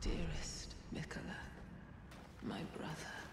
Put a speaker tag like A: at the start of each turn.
A: Dearest Mikola, my brother.